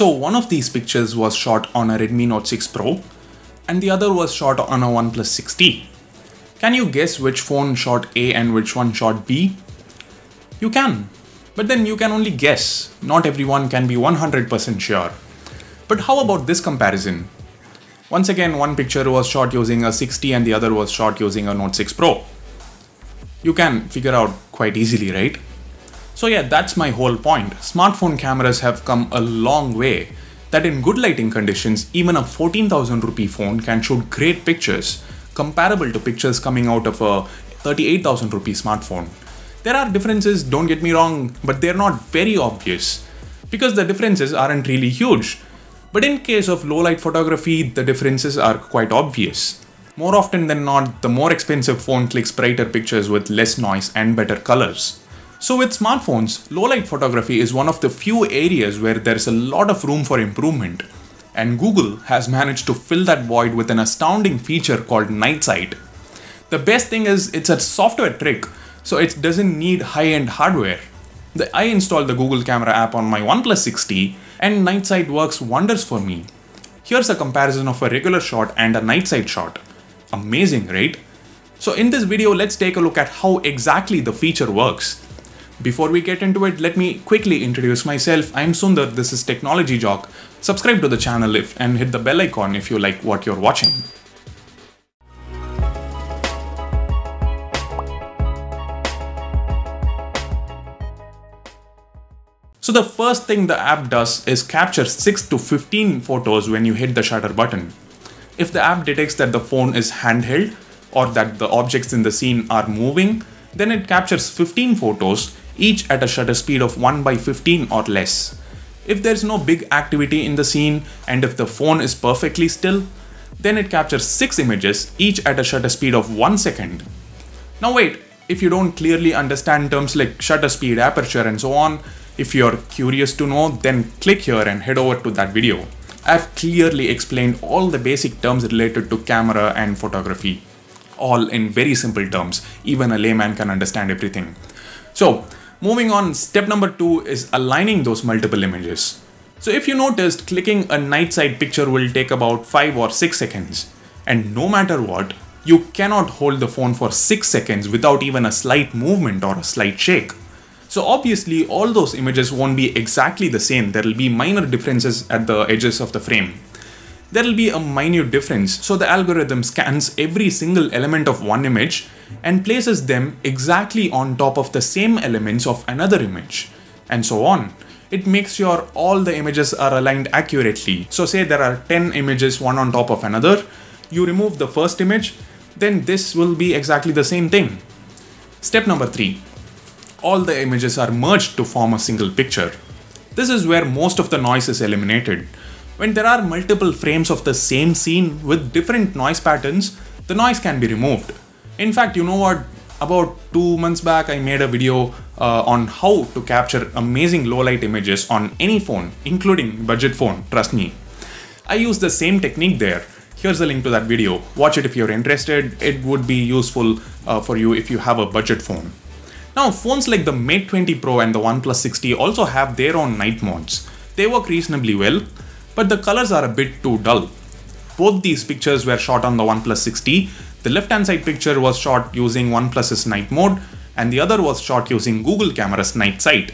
So one of these pictures was shot on a Redmi Note 6 Pro and the other was shot on a OnePlus 6T. Can you guess which phone shot A and which one shot B? You can, but then you can only guess. Not everyone can be 100% sure. But how about this comparison? Once again, one picture was shot using a 6T and the other was shot using a Note 6 Pro. You can figure out quite easily, right? So yeah, that's my whole point. Smartphone cameras have come a long way that in good lighting conditions, even a 14,000 rupee phone can shoot great pictures comparable to pictures coming out of a 38,000 rupee smartphone. There are differences, don't get me wrong, but they're not very obvious because the differences aren't really huge. But in case of low light photography, the differences are quite obvious. More often than not, the more expensive phone clicks brighter pictures with less noise and better colors. So with smartphones, low light photography is one of the few areas where there is a lot of room for improvement. And Google has managed to fill that void with an astounding feature called Night Sight. The best thing is it's a software trick, so it doesn't need high-end hardware. I installed the Google Camera app on my OnePlus 6T and Night Sight works wonders for me. Here's a comparison of a regular shot and a Night Sight shot. Amazing, right? So in this video, let's take a look at how exactly the feature works. Before we get into it, let me quickly introduce myself. I'm Sundar, this is Technology Jock. Subscribe to the channel if and hit the bell icon if you like what you're watching. So the first thing the app does is capture 6 to 15 photos when you hit the shutter button. If the app detects that the phone is handheld or that the objects in the scene are moving, then it captures 15 photos each at a shutter speed of 1 by 15 or less. If there's no big activity in the scene and if the phone is perfectly still, then it captures 6 images each at a shutter speed of 1 second. Now wait, if you don't clearly understand terms like shutter speed, aperture and so on, if you're curious to know, then click here and head over to that video. I've clearly explained all the basic terms related to camera and photography, all in very simple terms. Even a layman can understand everything. So, Moving on, step number two is aligning those multiple images. So if you noticed, clicking a night sight picture will take about 5 or 6 seconds. And no matter what, you cannot hold the phone for 6 seconds without even a slight movement or a slight shake. So obviously all those images won't be exactly the same, there will be minor differences at the edges of the frame there will be a minute difference. So the algorithm scans every single element of one image and places them exactly on top of the same elements of another image and so on. It makes sure all the images are aligned accurately. So say there are 10 images one on top of another, you remove the first image, then this will be exactly the same thing. Step number 3. All the images are merged to form a single picture. This is where most of the noise is eliminated. When there are multiple frames of the same scene with different noise patterns, the noise can be removed. In fact, you know what? About two months back, I made a video uh, on how to capture amazing low light images on any phone, including budget phone, trust me. I use the same technique there. Here's a link to that video. Watch it if you're interested. It would be useful uh, for you if you have a budget phone. Now, phones like the Mate 20 Pro and the OnePlus 6T also have their own night modes. They work reasonably well, but the colors are a bit too dull. Both these pictures were shot on the OnePlus 6T. The left hand side picture was shot using OnePlus's night mode and the other was shot using Google Camera's night sight.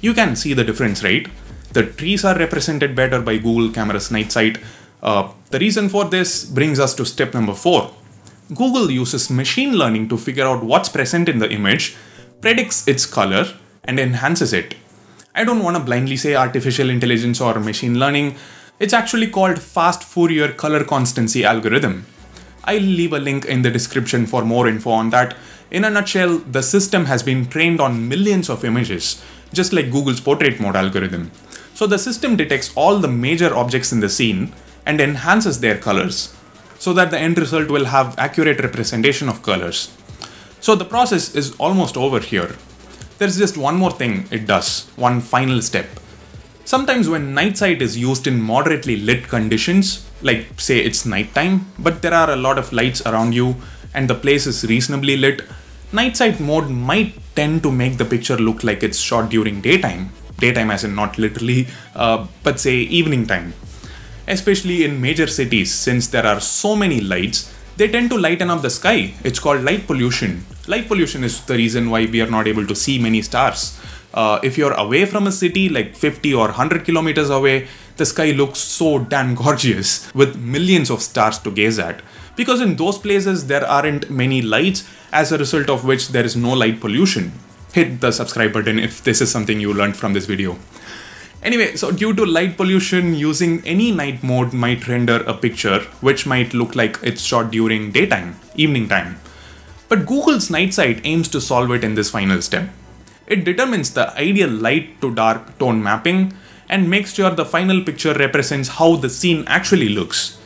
You can see the difference, right? The trees are represented better by Google Camera's night sight. Uh, the reason for this brings us to step number 4. Google uses machine learning to figure out what's present in the image, predicts its color, and enhances it. I don't want to blindly say artificial intelligence or machine learning. It's actually called fast Fourier color constancy algorithm. I'll leave a link in the description for more info on that. In a nutshell, the system has been trained on millions of images, just like Google's portrait mode algorithm. So the system detects all the major objects in the scene and enhances their colors so that the end result will have accurate representation of colors. So the process is almost over here. There's just one more thing it does, one final step. Sometimes when night sight is used in moderately lit conditions, like say it's nighttime, but there are a lot of lights around you and the place is reasonably lit, night sight mode might tend to make the picture look like it's shot during daytime. daytime as in not literally, uh, but say evening time. Especially in major cities, since there are so many lights, they tend to lighten up the sky. It's called light pollution. Light pollution is the reason why we are not able to see many stars. Uh, if you're away from a city like 50 or 100 kilometers away, the sky looks so damn gorgeous with millions of stars to gaze at. Because in those places there aren't many lights, as a result of which there is no light pollution. Hit the subscribe button if this is something you learned from this video. Anyway, so due to light pollution, using any night mode might render a picture which might look like it's shot during daytime, evening time. But Google's night sight aims to solve it in this final step. It determines the ideal light to dark tone mapping and makes sure the final picture represents how the scene actually looks.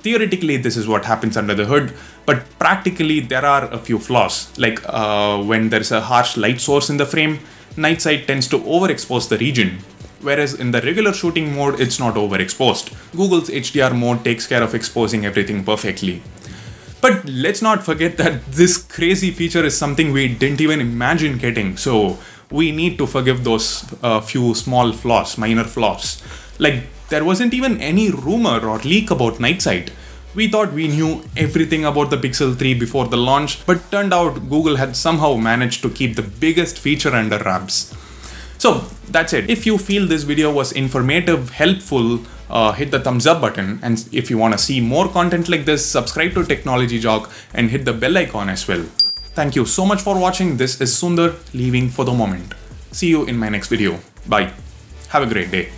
Theoretically, this is what happens under the hood, but practically there are a few flaws. Like uh, when there's a harsh light source in the frame, night sight tends to overexpose the region, whereas in the regular shooting mode, it's not overexposed. Google's HDR mode takes care of exposing everything perfectly. But let's not forget that this crazy feature is something we didn't even imagine getting, so we need to forgive those uh, few small flaws, minor flaws. Like, there wasn't even any rumor or leak about Night Sight. We thought we knew everything about the Pixel 3 before the launch, but turned out Google had somehow managed to keep the biggest feature under wraps. So that's it. If you feel this video was informative, helpful, uh, hit the thumbs up button. And if you want to see more content like this, subscribe to Technology Jock and hit the bell icon as well. Thank you so much for watching. This is Sundar leaving for the moment. See you in my next video. Bye. Have a great day.